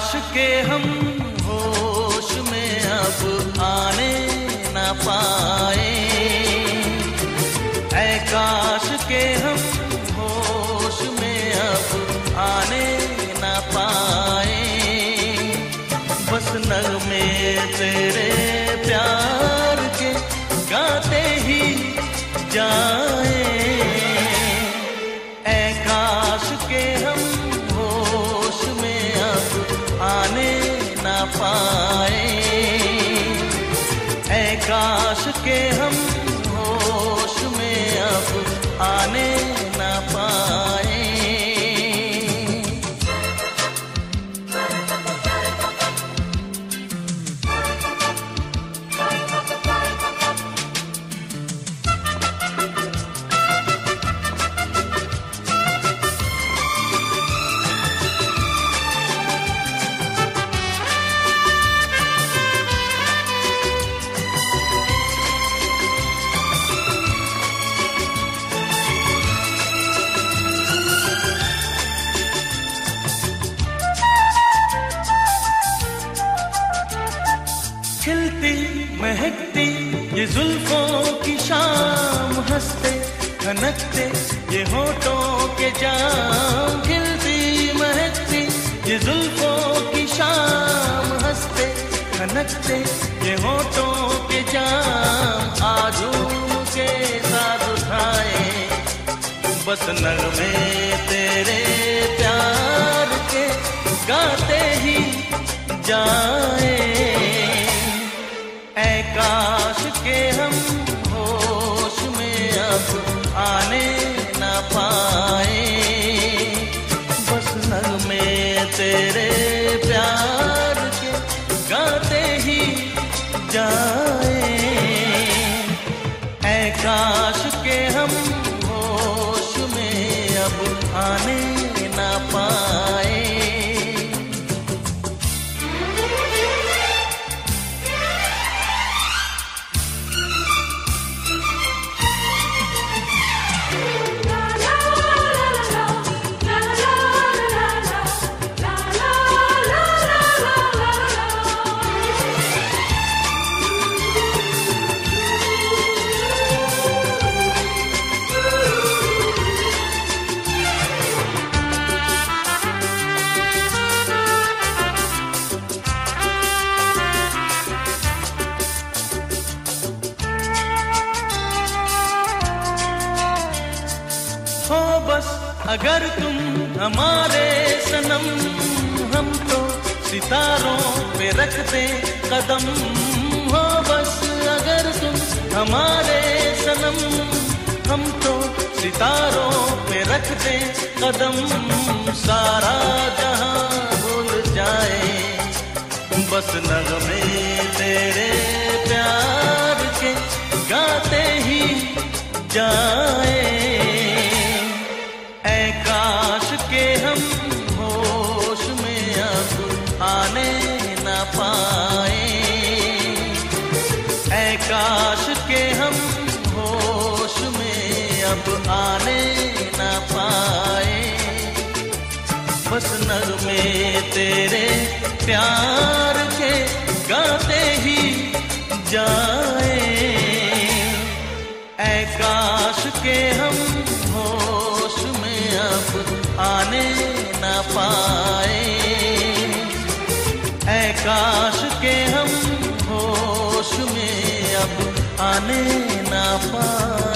काश के हम के हम महकती, ये जुल्फों की शाम हँसते खनकते ये होठों के जाम खिलती, महकती, ये जुल्फों की शाम हँसते खनकते ये होठों के जाम आजू के साथ उठाए। बस नगमे तेरे प्यार के गाते ही जाए। ऐ काश के हम होश में अब आने न पाए। बस नगमे तेरे प्यार के गाते ही जाए। ऐ काश के हम होश में अब आने बस, अगर तुम हमारे सनम, हम तो सितारों पे रखते कदम। हो बस, अगर तुम हमारे सनम, हम तो सितारों पे रखते कदम। सारा जहाँ भूल जाए, बस नगमे तेरे प्यार के गाते ही जाए। अब आने न पाए। बस नगमे तेरे प्यार के गाते ही जाए। ऐ काश के हम होश में अब आने न पाए। ऐ काश के हम होश में अब आने न पाए।